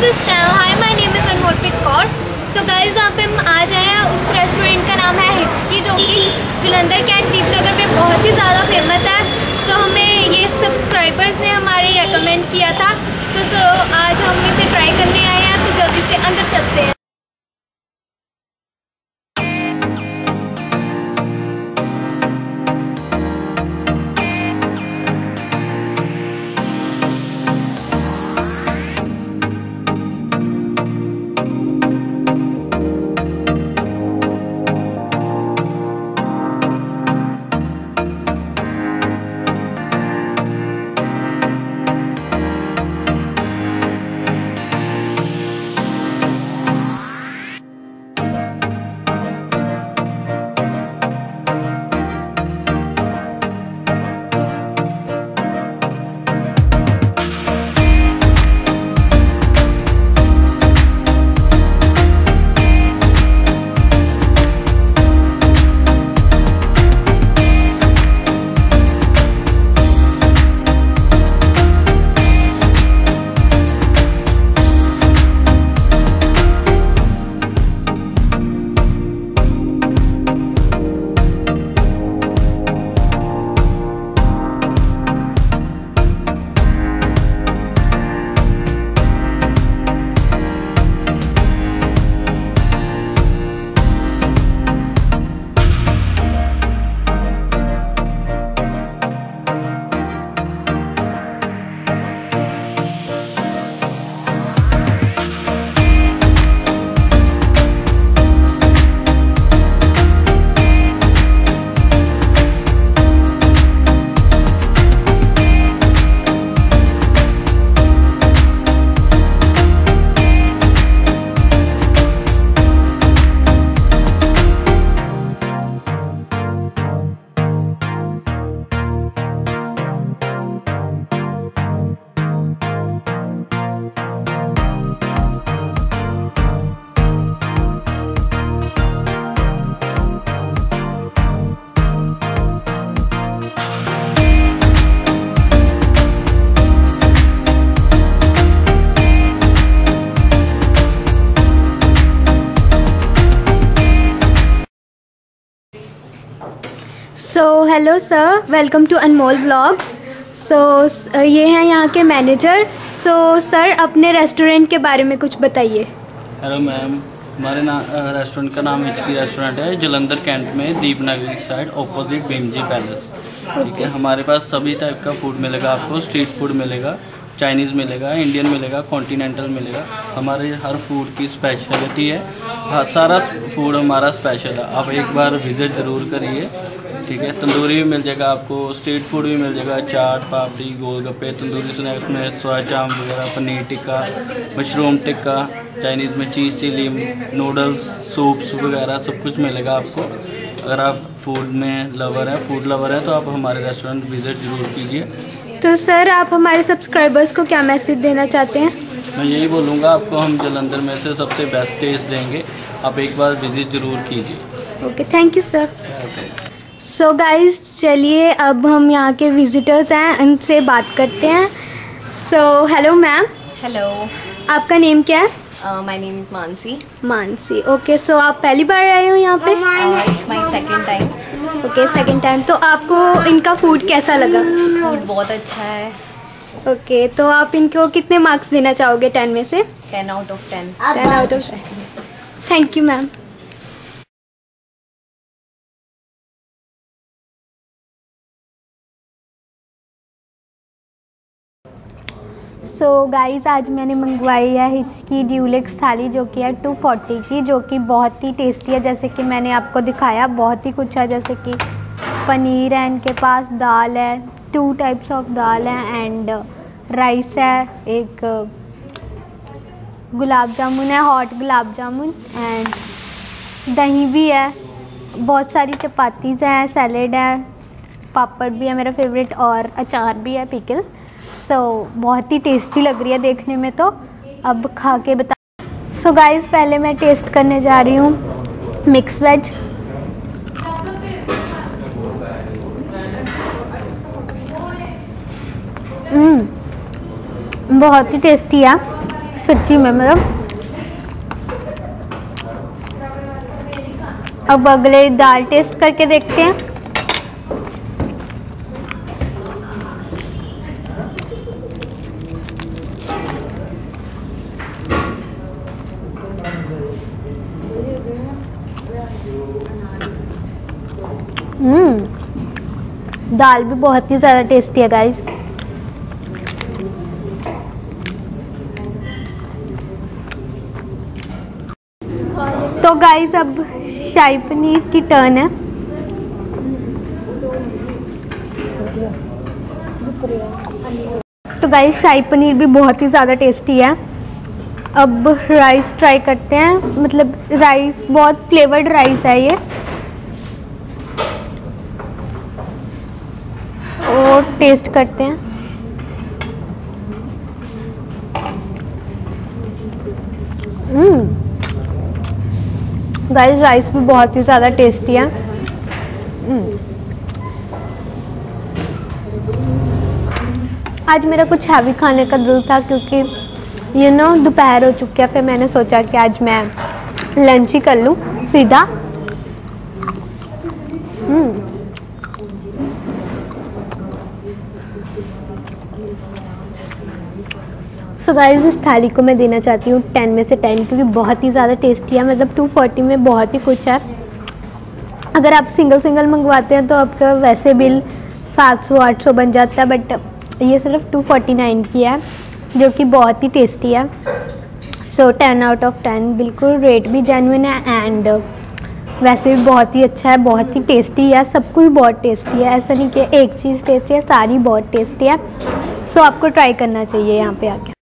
This channel hi my name is Anmolpreet Kaur so guys जहाँ पे हम आ जाए हैं उस रेस्टोरेंट का नाम है हिचकी जो कि जलंधर के दीपनगर में बहुत ही ज़्यादा फ़ेमस है। सो so, हमें ये सब्सक्राइबर्स ने हमारे रेकमेंड किया था। तो सो so, आज हम इसे so hello sir welcome to Anmol vlogs so ये हैं यहाँ के मैनेजर सो so, सर अपने रेस्टोरेंट के बारे में कुछ बताइए। हेलो मैम हमारे ना रेस्टोरेंट का नाम हिचकी रेस्टोरेंट है जलंधर कैंट में दीपनगर की साइड ऑपोजिट भीमजी पैलेस ठीक है हमारे पास सभी टाइप का फ़ूड मिलेगा आपको. स्ट्रीट फ़ूड मिलेगा चाइनीज़ मिलेगा इंडियन मिलेगा कॉन्टीनेंटल मिलेगा. हमारे हर फ़ूड की स्पेशलिटी है. हाँ सारा फ़ूड हमारा स्पेशल है. आप एक बार विज़िट ज़रूर करिए. ठीक है तंदूरी भी मिल जाएगा आपको स्ट्रीट फ़ूड भी मिल जाएगा चाट पापड़ी गोलगप्पे तंदूरी स्नैक्स में सोया चाम वगैरह पनीर टिक्का मशरूम टिक्का चाइनीज़ में चीज़ चिली नूडल्स सूप्स वगैरह सब कुछ मिलेगा आपको। अगर आप फ़ूड में लवर हैं फ़ूड लवर हैं तो आप हमारे रेस्टोरेंट विज़िट ज़रूर कीजिए। तो सर आप हमारे सब्सक्राइबर्स को क्या मैसेज देना चाहते हैं? मैं यही बोलूँगा आपको हम जलंधर में से सबसे बेस्ट टेस्ट देंगे। आप एक बार विज़िट ज़रूर कीजिए। Okay thank you sir so guys चलिए अब हम यहाँ के विजिटर्स हैं उनसे बात करते हैं। सो हेलो मैम हेलो आपका नेम क्या है? My name is Mansi. Mansi okay so आप पहली बार आए हो यहाँ पे? It's my second time. Okay second time तो आपको इनका फ़ूड कैसा लगा? फ़ूड बहुत अच्छा है. ओके okay, तो आप इनको कितने मार्क्स देना चाहोगे? टेन में से? Ten out of ten ten out of ten thank you ma'am so so guys आज मैंने मंगवाई है हिचकी ड्यूलेक्स थाली जो कि है टू फोर्टी की, जो कि बहुत ही टेस्टी है। जैसे कि मैंने आपको दिखाया, बहुत ही कुछ है। जैसे कि पनीर है इनके पास, दाल है टू टाइप्स ऑफ़ दाल है एंड राइस है, एक गुलाब जामुन है हॉट गुलाब जामुन एंड दही भी है। बहुत सारी चपातीज़ हैं सैलेड है, पापड़ भी है, मेरा फेवरेट और अचार भी है पिकल सो बहुत ही टेस्टी लग रही है देखने में तो। अब खा के बता सो so गाइस पहले मैं टेस्ट करने जा रही हूँ मिक्स वेज बहुत ही टेस्टी है, सच्ची में मतलब। अब अगले दाल टेस्ट करके देखते हैं हम्म दाल भी बहुत ही ज़्यादा टेस्टी है गाइस तो गाइस अब शाही पनीर की टर्न है. तो गाइस शाही पनीर भी बहुत ही ज़्यादा टेस्टी है. अब राइस ट्राई करते हैं. मतलब राइस बहुत फ्लेवर्ड राइस है ये. और टेस्ट करते हैं। गाइस राइस भी बहुत ही ज़्यादा टेस्टी है। हम्म। आज मेरा कुछ हैवी खाने का दिल था क्योंकि ये ना दोपहर हो चुकी है, फिर मैंने सोचा कि आज मैं लंच ही कर लूँ, सीधा। सो गाइस इस थाली को मैं देना चाहती हूँ टेन में से टेन क्योंकि बहुत ही ज़्यादा टेस्टी है। मतलब टू फोर्टी में बहुत ही कुछ है। अगर आप सिंगल सिंगल मंगवाते हैं तो आपका वैसे बिल सात सौ आठ सौ बन जाता है बट ये सिर्फ़ टू फोर्टी नाइन की है जो कि बहुत ही टेस्टी है। So ten out of ten बिल्कुल रेट भी जेनविन है एंड वैसे भी बहुत ही अच्छा है बहुत ही टेस्टी है सब कुछ बहुत टेस्टी है। ऐसा नहीं कि एक चीज़ टेस्टी है सारी बहुत टेस्टी है। सो so, आपको ट्राई करना चाहिए यहाँ पे आके।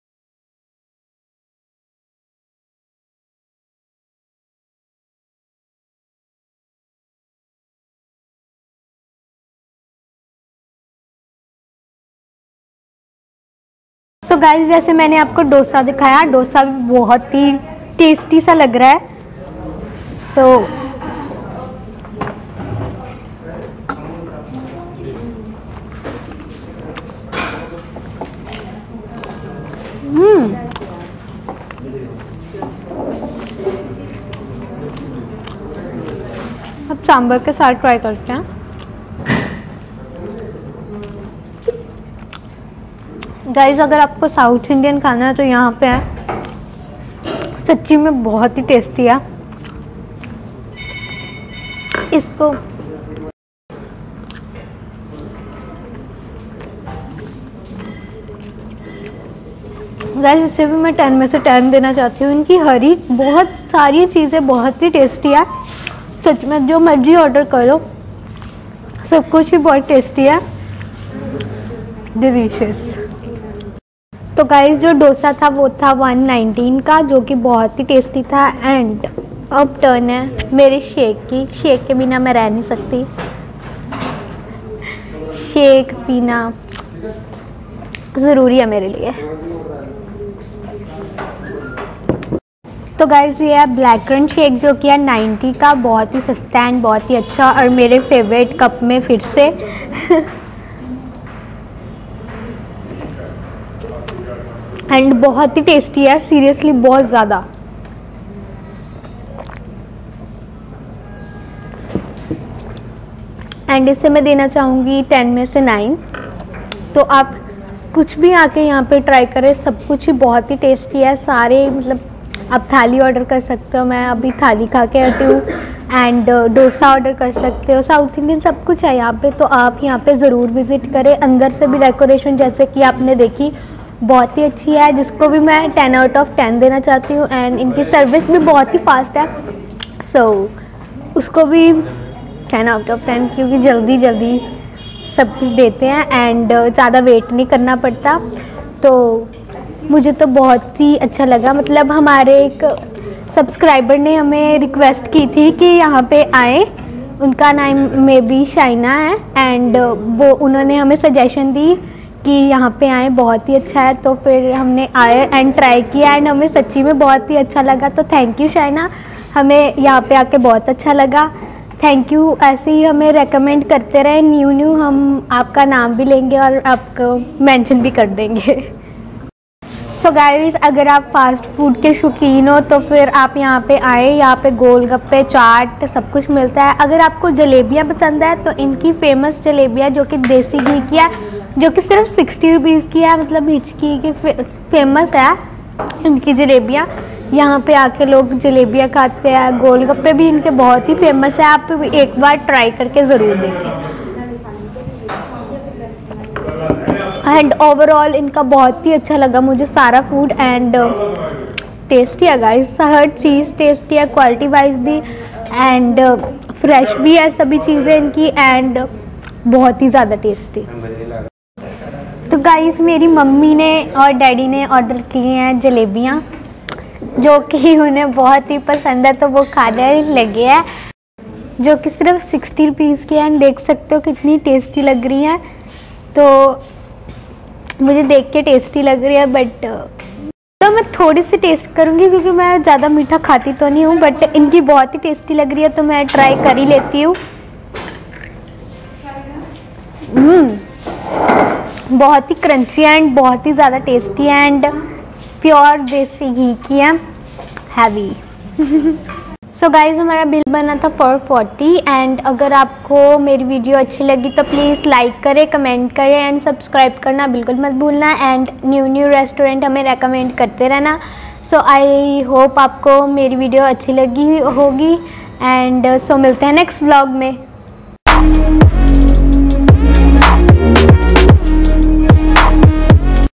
गाइस जैसे मैंने आपको डोसा दिखाया डोसा भी बहुत ही टेस्टी सा लग रहा है। सो so, हम्म। अब सांभर के साथ ट्राई करते हैं। गाइज़ अगर आपको साउथ इंडियन खाना है तो यहाँ पे है। सच्ची में बहुत ही टेस्टी है। इसको इसे भी मैं टेन में से टेन देना चाहती हूँ। इनकी हरी बहुत सारी चीज़ें बहुत ही टेस्टी है। सच में जो मर्ज़ी ऑर्डर करो। सब कुछ ही बहुत टेस्टी है। डिलीशियस तो गाइस जो डोसा था, वो था 119 का, जो कि बहुत ही टेस्टी था एंड अब टर्न है मेरे शेक की। शेक के बिना मैं रह नहीं सकती। शेक पीना ज़रूरी है मेरे लिए। तो गाइज़ ये है ब्लैक रन शेक जो कि है 90 का, बहुत ही सस्ता एंड बहुत ही अच्छा और मेरे फेवरेट कप में फिर से। एंड बहुत ही टेस्टी है, सीरियसली बहुत ज़्यादा। एंड इसे मैं देना चाहूँगी टेन में से नाइन। तो आप कुछ भी आके यहाँ पे ट्राई करें, सब कुछ ही बहुत ही टेस्टी है, सारे मतलब आप थाली ऑर्डर कर सकते हो, मैं अभी थाली खा के आती हूँ। एंड डोसा ऑर्डर कर सकते हो, साउथ इंडियन सब कुछ है यहाँ पे तो आप यहाँ पे ज़रूर विज़िट करें। अंदर से भी डेकोरेशन जैसे कि आपने देखी बहुत ही अच्छी है जिसको भी मैं टेन आउट ऑफ़ टेन देना चाहती हूँ एंड इनकी सर्विस भी बहुत ही फास्ट है। सो so, उसको भी टेन आउट ऑफ़ टेन क्योंकि जल्दी जल्दी सब कुछ देते हैं एंड ज़्यादा वेट नहीं करना पड़ता। तो मुझे तो बहुत ही अच्छा लगा। मतलब हमारे एक सब्सक्राइबर ने हमें रिक्वेस्ट की थी कि यहाँ पे आए। उनका नाम मे बी शाइना है एंड वो उन्होंने हमें सजेशन दी कि यहाँ पे आए, बहुत ही अच्छा है। तो फिर हमने आए एंड ट्राई किया एंड हमें सच्ची में बहुत ही अच्छा लगा। तो थैंक यू शाइना हमें यहाँ पे आके बहुत अच्छा लगा। थैंक यू ऐसे ही हमें रेकमेंड करते रहे। न्यू न्यू हम आपका नाम भी लेंगे और आपको मेंशन भी कर देंगे। सो so गाइस अगर आप फास्ट फ़ूड के शौकीन हो तो फिर आप यहाँ पे आए। यहाँ पे गोलगप्पे, चाट, सब कुछ मिलता है। अगर आपको जलेबियाँ पसंद है तो इनकी फ़ेमस जलेबियाँ जो कि देसी घी की है जो कि सिर्फ़ सिक्सटी रुपीज़ की है मतलब हिचकी की फे, फ़ेमस है इनकी जलेबियाँ। यहाँ पे आके लोग जलेबियाँ खाते हैं गोलगप्पे भी इनके बहुत ही फ़ेमस है आप एक बार ट्राई करके ज़रूर देखें एंड ओवरऑल इनका बहुत ही अच्छा लगा मुझे सारा फ़ूड एंड टेस्टी है गाइस हर चीज़ टेस्टी है क्वालिटी वाइज भी एंड फ्रेश भी है सभी चीज़ें इनकी एंड बहुत ही ज़्यादा टेस्टी गाइस मेरी मम्मी ने और डैडी ने ऑर्डर किए हैं जलेबियाँ जो कि उन्हें बहुत ही पसंद है तो वो खाने लगे हैं जो कि सिर्फ़ सिक्सटी रुपीज़ की हैं। देख सकते हो कितनी टेस्टी लग रही हैं। तो मुझे देख के टेस्टी लग रही है बट तो मैं थोड़ी सी टेस्ट करूँगी क्योंकि मैं ज़्यादा मीठा खाती तो नहीं हूँ बट इनकी बहुत ही टेस्टी लग रही है तो मैं ट्राई कर ही लेती हूँ। हम्म, बहुत ही क्रंची एंड बहुत ही ज़्यादा टेस्टी एंड प्योर देसी घी की है। हैवी सो गाइज़ हमारा बिल बना था फोर फोर्टी एंड अगर आपको मेरी वीडियो अच्छी लगी तो प्लीज़ लाइक करें कमेंट करें एंड सब्सक्राइब करना बिल्कुल मत भूलना एंड न्यू न्यू रेस्टोरेंट हमें रेकमेंड करते रहना। सो आई होप आपको मेरी वीडियो अच्छी लगी होगी एंड सो so मिलते हैं नेक्स्ट व्लॉग में।